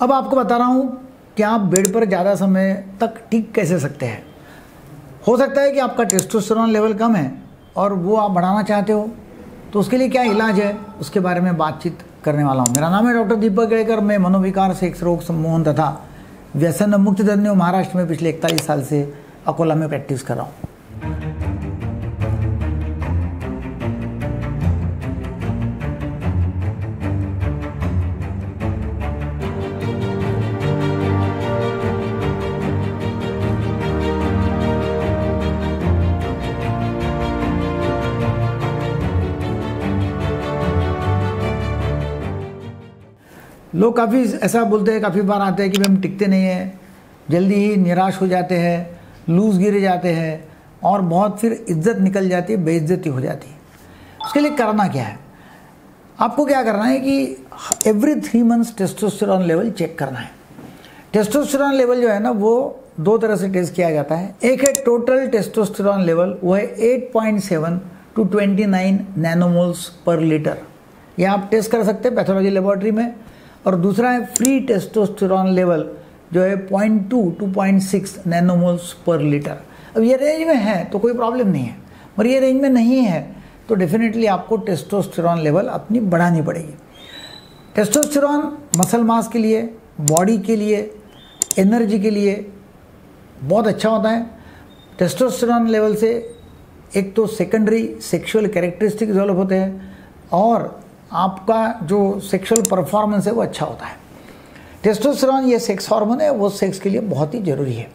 अब आपको बता रहा हूँ कि आप बेड पर ज़्यादा समय तक टिक कैसे सकते हैं। हो सकता है कि आपका टेस्टोस्टेरोन लेवल कम है और वो आप बढ़ाना चाहते हो तो उसके लिए क्या इलाज है, उसके बारे में बातचीत करने वाला हूँ। मेरा नाम है डॉक्टर दीपक गेड़कर मैं मनोविकार सेक्स रोग सम्मोहन तथा व्यसन मुक्त धन्य महाराष्ट्र में पिछले इकतालीस साल से अकोला में प्रैक्टिस कर रहा हूँ। लोग काफ़ी ऐसा बोलते हैं, काफ़ी बार आते हैं कि भाई हम टिकते नहीं हैं, जल्दी ही निराश हो जाते हैं, लूज गिरे जाते हैं और बहुत फिर इज़्ज़त निकल जाती है, बेइज्जती हो जाती है। उसके लिए करना क्या है? आपको क्या करना है कि every three months testosterone level check करना है। टेस्टोस्टेरॉन लेवल जो है ना, वो दो तरह से टेस्ट किया जाता है। एक है टोटल टेस्टोस्टेरॉन लेवल वो है 8.7 टू 29 नैनोमोल्स पर लीटर यह आप टेस्ट कर सकते हैं पैथोलॉजी लेबोरेटरी में। और दूसरा है फ्री टेस्टोस्टेरॉन लेवल जो है 0.2 टू 0.6 नैनोमोल्स पर लीटर अब ये रेंज में है तो कोई प्रॉब्लम नहीं है। पर ये रेंज में नहीं है तो डेफिनेटली आपको टेस्टोस्टेरॉन लेवल अपनी बढ़ानी पड़ेगी। टेस्टोस्टेरॉन मसल मास के लिए बॉडी के लिए एनर्जी के लिए बहुत अच्छा होता है। टेस्टोस्टेरॉन लेवल से एक तो सेकेंडरी सेक्सुअल कैरेक्टरिस्टिक डेवलप होते हैं और आपका जो सेक्सुअल परफॉर्मेंस है वो अच्छा होता है। टेस्टोस्टेरॉन ये सेक्स हार्मोन है, वो सेक्स के लिए बहुत ही ज़रूरी है।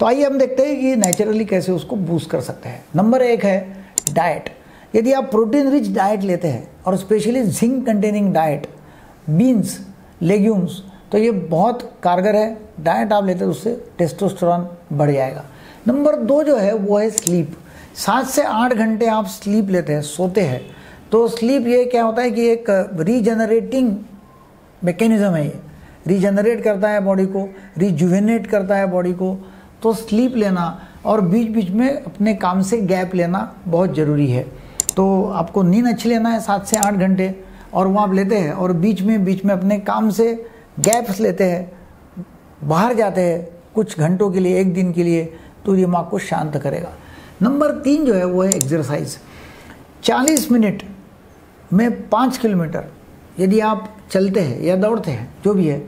तो आइए हम देखते हैं कि नेचुरली कैसे उसको बूस्ट कर सकते हैं। नंबर एक है डाइट यदि आप प्रोटीन रिच डाइट लेते हैं और specially zinc containing diet beans legumes तो ये बहुत कारगर है। डाइट आप लेते हैं उससे टेस्टोस्टेरॉन बढ़ जाएगा। नंबर दो जो है वो है स्लीप सात से आठ घंटे आप स्लीप लेते हैं, सोते हैं। तो स्लीप ये क्या होता है कि एक रीजनरेटिंग मैकेनिज्म है ये। रीजनरेट करता है बॉडी को रिजुवेनेट करता है बॉडी को। तो स्लीप लेना और बीच बीच में अपने काम से गैप लेना बहुत ज़रूरी है। तो आपको नींद अच्छी लेना है सात से आठ घंटे और वो आप लेते हैं और बीच में बीच में अपने काम से गैप्स लेते हैं। बाहर जाते हैं कुछ घंटों के लिए, एक दिन के लिए तो दिमाग को शांत करेगा। नंबर तीन जो है वो है एक्सरसाइज 40 मिनट में पाँच किलोमीटर यदि आप चलते हैं या दौड़ते हैं, जो भी है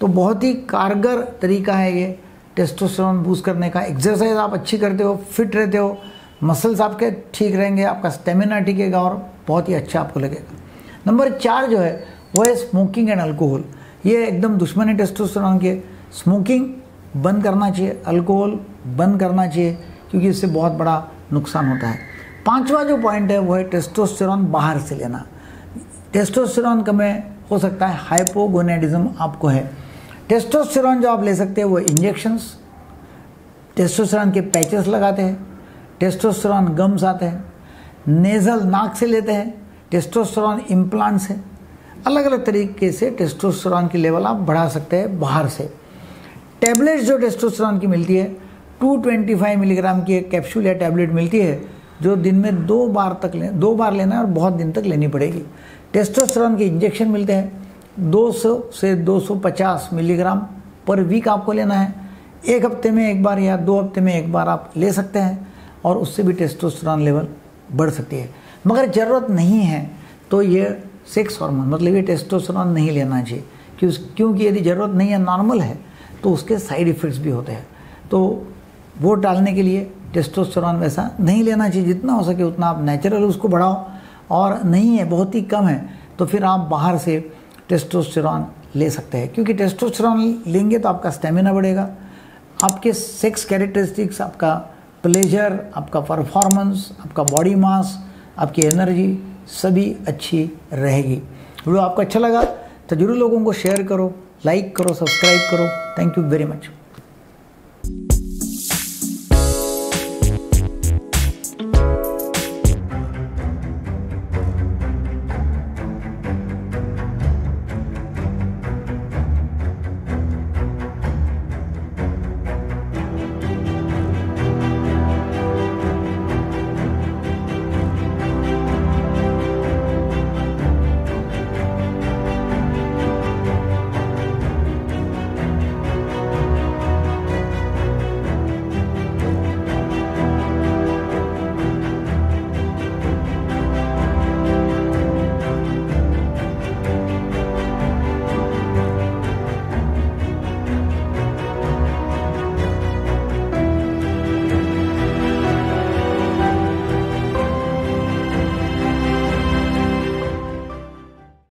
तो बहुत ही कारगर तरीका है ये टेस्टोस्टेरोन बूस्ट करने का। एक्सरसाइज आप अच्छी करते हो फिट रहते हो मसल्स आपके ठीक रहेंगे, आपका स्टेमिना टिकेगा और बहुत ही अच्छा आपको लगेगा। नंबर चार जो है, वो है स्मोकिंग एंड अल्कोहल ये एकदम दुश्मन है टेस्टोस्टेरोन के। स्मोकिंग बंद करना चाहिए अल्कोहल बंद करना चाहिए, क्योंकि इससे बहुत बड़ा नुकसान होता है। पांचवा जो पॉइंट है, वो है टेस्टोस्टेरॉन बाहर से लेना। टेस्टोस्टेरॉन कम है हो सकता है हाइपोगोनेडिज्म आपको है। टेस्टोस्टेरॉन जो आप ले सकते हैं वो इंजेक्शंस, टेस्टोस्टेरॉन के पैचेस लगाते हैं, टेस्टोस्टेरॉन गम्स आते हैं, नेज़ल नाक से लेते हैं, टेस्टोस्टेरॉन इम्प्लांट्स है। अलग अलग तरीके से टेस्टोस्टेरॉन की लेवल आप बढ़ा सकते हैं बाहर से। टैबलेट्स जो टेस्टोस्टेरॉन की मिलती है 225 मिलीग्राम की एक कैप्सूल या टैबलेट मिलती है, जो दिन में दो बार तक ले, दो बार लेना है और बहुत दिन तक लेनी पड़ेगी। टेस्टोस्टेरॉन के इंजेक्शन मिलते हैं। 200 से 250 मिलीग्राम पर वीक आपको लेना है। एक हफ़्ते में एक बार या दो हफ़्ते में एक बार आप ले सकते हैं और उससे भी टेस्टोस्टेरॉन लेवल बढ़ सकती है। मगर ज़रूरत नहीं है तो ये सेक्स हार्मोन मतलब ये टेस्टोस्टेरॉन नहीं लेना चाहिए। क्योंकि यदि ज़रूरत नहीं है, नॉर्मल है तो उसके साइड इफ़ेक्ट्स भी होते हैं। तो वो डालने के लिए टेस्टोस्टेरॉन वैसा नहीं लेना चाहिए। जितना हो सके उतना आप नेचुरल उसको बढ़ाओ। और नहीं है, बहुत ही कम है तो फिर आप बाहर से टेस्टोस्टेरॉन ले सकते हैं। क्योंकि टेस्टोस्टेरॉन लेंगे तो आपका स्टेमिना बढ़ेगा, आपके सेक्स कैरेक्टरिस्टिक्स आपका प्लेजर आपका परफॉर्मेंस आपका बॉडी मास आपकी एनर्जी सभी अच्छी रहेगी। वीडियो आपको अच्छा लगा तो ज़रूर लोगों को शेयर करो लाइक करो सब्सक्राइब करो। Thank you very much